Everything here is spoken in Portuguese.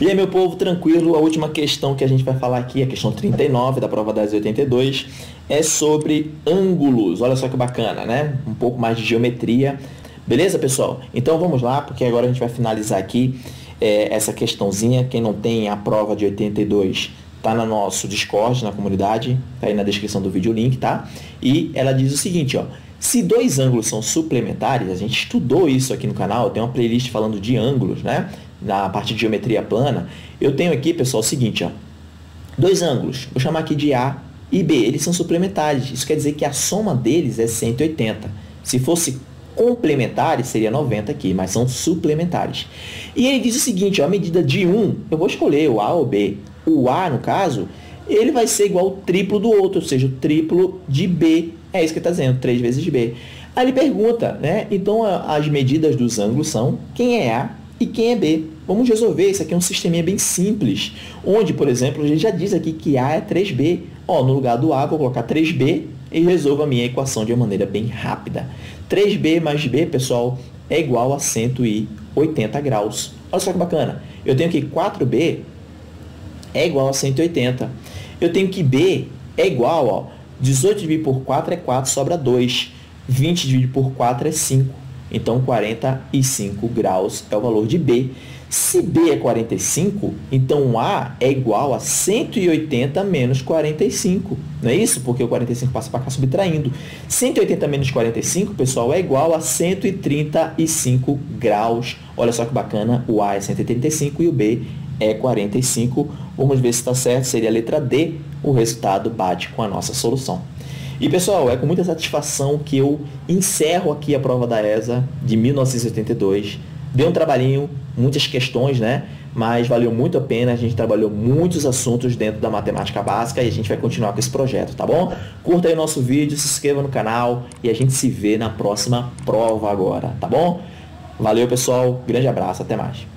E aí, meu povo, tranquilo, a última questão que a gente vai falar aqui, a questão 39 da prova das 82, é sobre ângulos. Olha só que bacana, né? Um pouco mais de geometria. Beleza, pessoal? Então vamos lá, porque agora a gente vai finalizar aqui é, essa questãozinha. Quem não tem a prova de 82 tá no nosso Discord, na comunidade, tá aí na descrição do vídeo o link, tá? E ela diz o seguinte, ó. Se dois ângulos são suplementares, a gente estudou isso aqui no canal, tem uma playlist falando de ângulos, né? Na parte de geometria plana. Eu tenho aqui, pessoal, o seguinte, ó. Dois ângulos, vou chamar aqui de A e B, eles são suplementares. Isso quer dizer que a soma deles é 180. Se fosse complementares, seria 90 aqui, mas são suplementares. E ele diz o seguinte, ó, a medida de um, eu vou escolher o A ou B. O A, no caso, ele vai ser igual ao triplo do outro, ou seja, o triplo de B. É isso que está dizendo, 3 vezes B. Aí ele pergunta, né? Então as medidas dos ângulos são quem é A e quem é B. Vamos resolver, isso aqui é um sisteminha bem simples, onde, por exemplo, a gente já diz aqui que A é 3B. Ó, no lugar do A, vou colocar 3B e resolvo a minha equação de uma maneira bem rápida. 3B mais B, pessoal, é igual a 180 graus. Olha só que bacana. Eu tenho que 4B é igual a 180. Eu tenho que B é igual, ó, 18 dividido por 4 é 4, sobra 2. 20 dividido por 4 é 5. Então, 45 graus é o valor de B. Se B é 45, então A é igual a 180 menos 45. Não é isso? Porque o 45 passa para cá subtraindo. 180 menos 45, pessoal, é igual a 135 graus. Olha só que bacana, o A é 135 e o B é 45. Vamos ver se está certo, seria a letra D. O resultado bate com a nossa solução. E pessoal, é com muita satisfação que eu encerro aqui a prova da ESA de 1982. Deu um trabalhinho, muitas questões, né? Mas valeu muito a pena, a gente trabalhou muitos assuntos dentro da matemática básica e a gente vai continuar com esse projeto, tá bom? Curta aí o nosso vídeo, se inscreva no canal e a gente se vê na próxima prova agora, tá bom? Valeu pessoal, grande abraço, até mais.